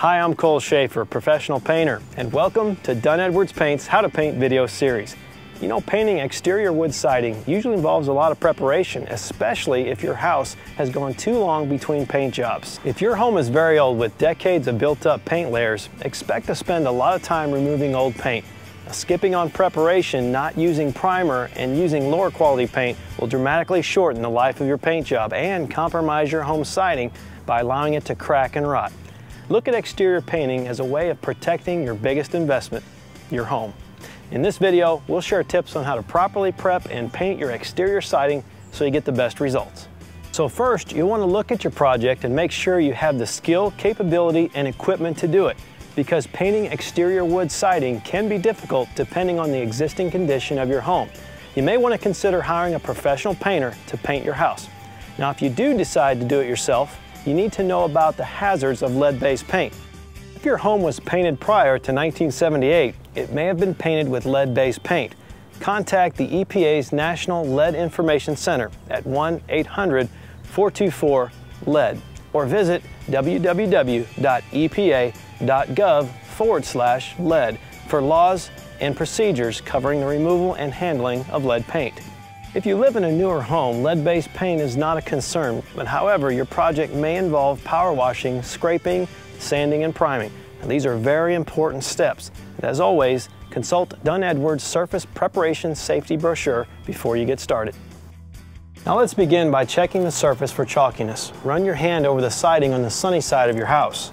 Hi, I'm Cole Schaefer, professional painter, and welcome to Dunn Edwards Paint's How to Paint video series. You know, painting exterior wood siding usually involves a lot of preparation, especially if your house has gone too long between paint jobs. If your home is very old with decades of built up paint layers, expect to spend a lot of time removing old paint. Skipping on preparation, not using primer, and using lower quality paint will dramatically shorten the life of your paint job and compromise your home siding by allowing it to crack and rot. Look at exterior painting as a way of protecting your biggest investment, your home. In this video, we'll share tips on how to properly prep and paint your exterior siding so you get the best results. So first, you want to look at your project and make sure you have the skill, capability, and equipment to do it because painting exterior wood siding can be difficult depending on the existing condition of your home. You may want to consider hiring a professional painter to paint your house. Now, if you do decide to do it yourself, you need to know about the hazards of lead-based paint. If your home was painted prior to 1978, it may have been painted with lead-based paint. Contact the EPA's National Lead Information Center at 1-800-424-LEAD or visit www.epa.gov forward slash lead for laws and procedures covering the removal and handling of lead paint. If you live in a newer home, lead-based paint is not a concern, but however, your project may involve power washing, scraping, sanding, and priming. These are very important steps. And as always, consult Dunn Edwards Surface Preparation Safety Brochure before you get started. Now let's begin by checking the surface for chalkiness. Run your hand over the siding on the sunny side of your house.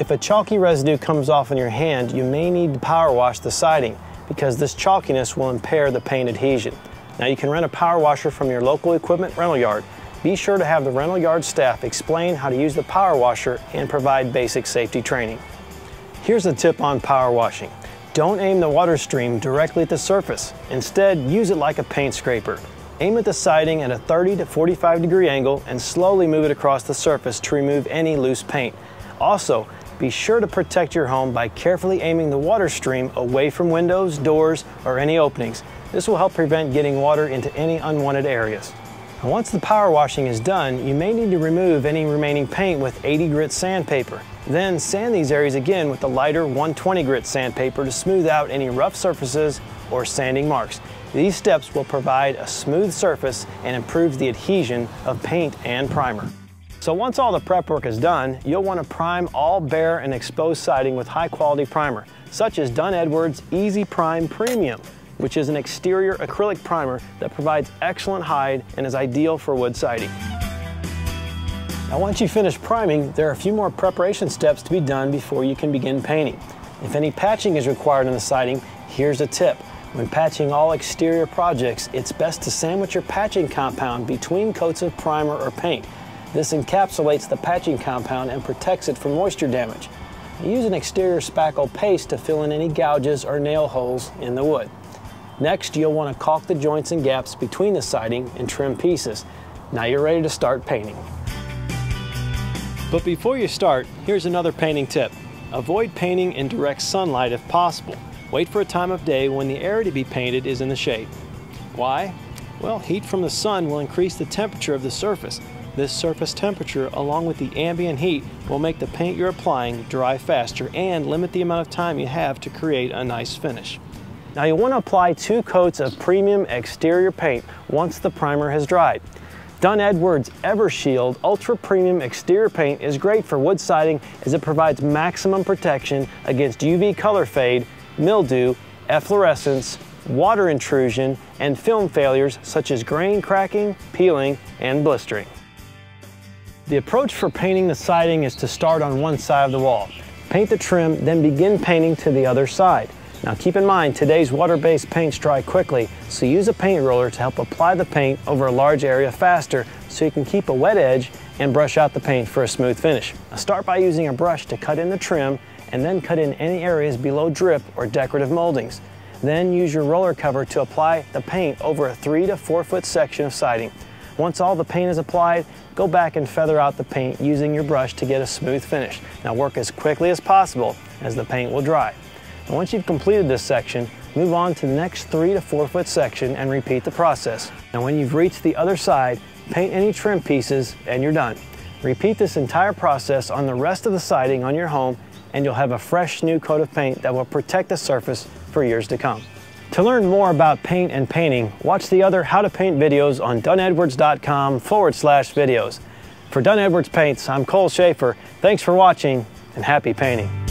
If a chalky residue comes off in your hand, you may need to power wash the siding because this chalkiness will impair the paint adhesion. Now you can rent a power washer from your local equipment rental yard. Be sure to have the rental yard staff explain how to use the power washer and provide basic safety training. Here's a tip on power washing. Don't aim the water stream directly at the surface. Instead, use it like a paint scraper. Aim at the siding at a 30 to 45 degree angle and slowly move it across the surface to remove any loose paint. Also, be sure to protect your home by carefully aiming the water stream away from windows, doors, or any openings. This will help prevent getting water into any unwanted areas. Once the power washing is done, you may need to remove any remaining paint with 80 grit sandpaper. Then sand these areas again with the lighter 120 grit sandpaper to smooth out any rough surfaces or sanding marks. These steps will provide a smooth surface and improves the adhesion of paint and primer. So once all the prep work is done, you'll want to prime all bare and exposed siding with high quality primer, such as Dunn Edwards EZ-Prime Premium, which is an exterior acrylic primer that provides excellent hide and is ideal for wood siding. Now once you finish priming, there are a few more preparation steps to be done before you can begin painting. If any patching is required on the siding, here's a tip. When patching all exterior projects, it's best to sandwich your patching compound between coats of primer or paint this encapsulates the patching compound and protects it from moisture damage. Use an exterior spackle paste to fill in any gouges or nail holes in the wood. Next, you'll want to caulk the joints and gaps between the siding and trim pieces. Now you're ready to start painting. But before you start, here's another painting tip. Avoid painting in direct sunlight if possible. Wait for a time of day when the area to be painted is in the shade. Why? Well, heat from the sun will increase the temperature of the surface, this surface temperature, along with the ambient heat, will make the paint you're applying dry faster and limit the amount of time you have to create a nice finish. Now you'll want to apply two coats of premium exterior paint once the primer has dried. Dunn Edwards EverShield Ultra Premium Exterior Paint is great for wood siding as it provides maximum protection against UV color fade, mildew, efflorescence, water intrusion, and film failures such as grain cracking, peeling, and blistering. The approach for painting the siding is to start on one side of the wall. Paint the trim, then begin painting to the other side. Now keep in mind, today's water-based paints dry quickly, so use a paint roller to help apply the paint over a large area faster so you can keep a wet edge and brush out the paint for a smooth finish. Now start by using a brush to cut in the trim and then cut in any areas below drip or decorative moldings. Then use your roller cover to apply the paint over a three to four foot section of siding. Once all the paint is applied, go back and feather out the paint using your brush to get a smooth finish. Now work as quickly as possible as the paint will dry. And once you've completed this section, move on to the next three to four foot section and repeat the process. Now when you've reached the other side, paint any trim pieces and you're done. Repeat this entire process on the rest of the siding on your home and you'll have a fresh new coat of paint that will protect the surface for years to come. To learn more about paint and painting, watch the other How to Paint videos on dunnedwards.com forward slash videos. For Dunn Edwards Paints, I'm Cole Schaefer. Thanks for watching and happy painting.